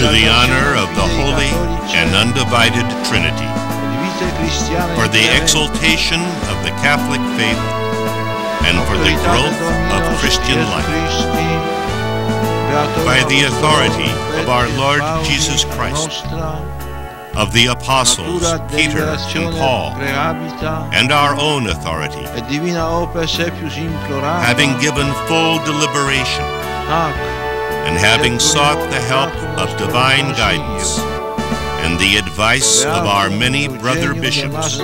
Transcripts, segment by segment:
to the honor of the Holy and Undivided Trinity, for the exaltation of the Catholic faith, and for the growth of Christian life, by the authority of our Lord Jesus Christ, of the apostles Peter and Paul, and our own authority, having given full deliberation and having sought the help of divine guidance and the advice of our many brother bishops,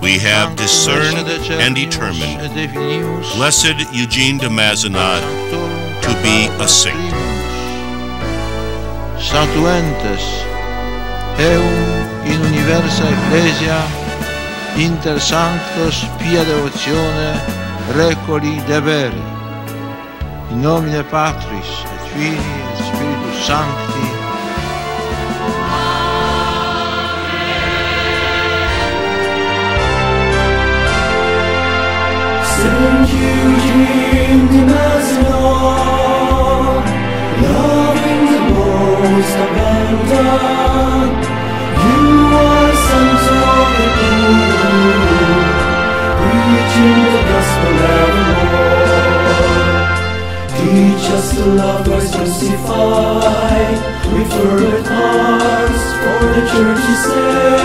we have discerned and determined Blessed Eugene de Mazenod to be a saint. Statuentes eum in universa ecclesia inter sanctos pia devotione recoli debere in nomine Patris et Filii et Spiritus Sancti. Saint Eugene de Mazenod, loving the most abandoned, Love Christ crucified, with fervent hearts for the church. church's sake.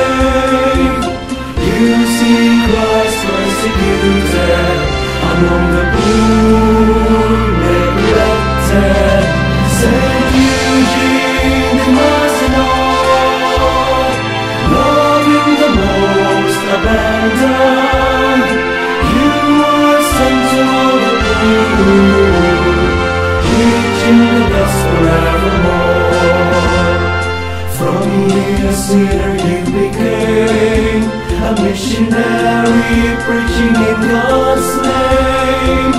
Sinner you became a missionary preaching in God's name.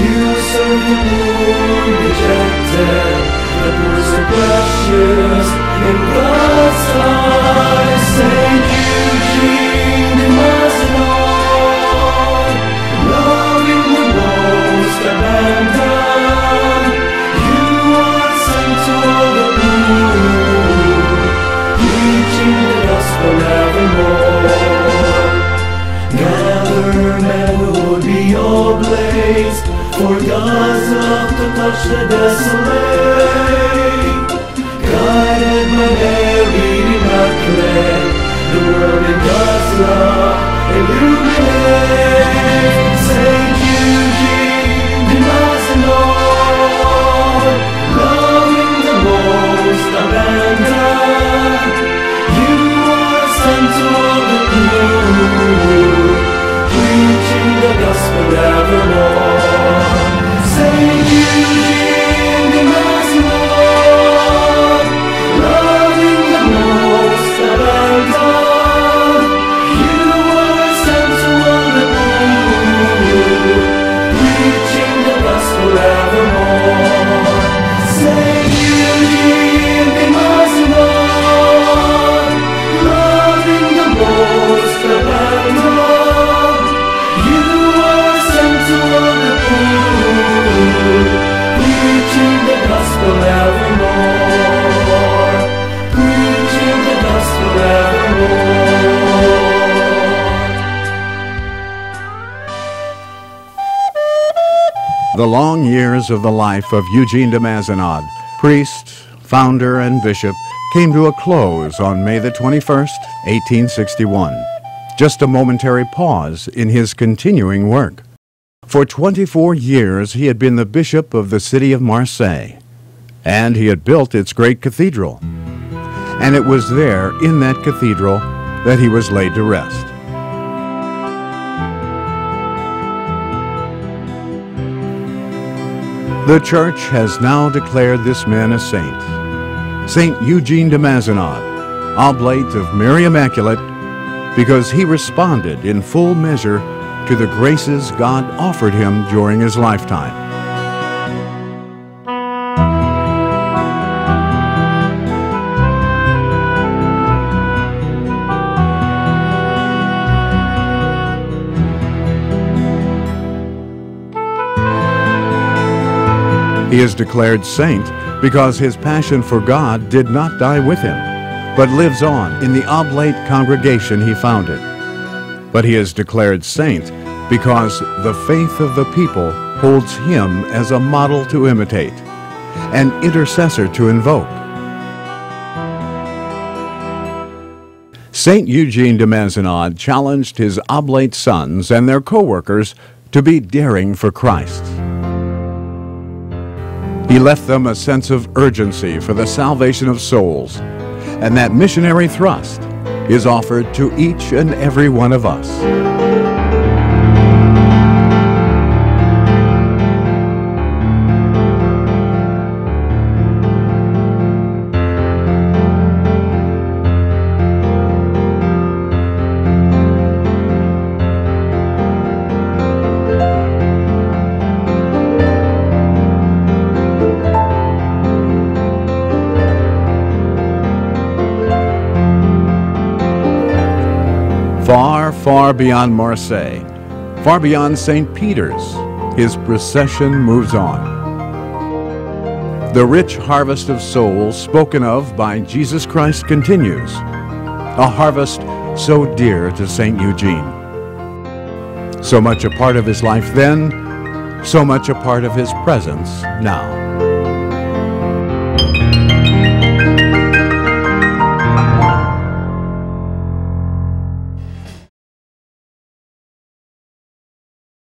You serve the poor, rejected, the poor so precious in God's eyes. Would be ablaze for love to touch the desolate. Guided by Mary Immaculate, the world in love illuminate. Saint Eugene Mazenod, loving the most abandoned. You are sent to all the poor, the The long years of the life of Eugene de Mazenod, priest, founder, and bishop, came to a close on May the 21st, 1861. Just a momentary pause in his continuing work. For 24 years, he had been the bishop of the city of Marseille, and he had built its great cathedral. And it was there, in that cathedral, that he was laid to rest. The church has now declared this man a saint, Saint Eugene de Mazenod, oblate of Mary Immaculate, because he responded in full measure to the graces God offered him during his lifetime. He is declared saint because his passion for God did not die with him, but lives on in the oblate congregation he founded. But he is declared saint because the faith of the people holds him as a model to imitate, an intercessor to invoke. St. Eugene de Mazenod challenged his oblate sons and their co-workers to be daring for Christ. He left them a sense of urgency for the salvation of souls, and that missionary thrust is offered to each and every one of us. Far, far beyond Marseille, far beyond St. Peter's, his procession moves on. The rich harvest of souls spoken of by Jesus Christ continues, a harvest so dear to St. Eugene. So much a part of his life then, so much a part of his presence now.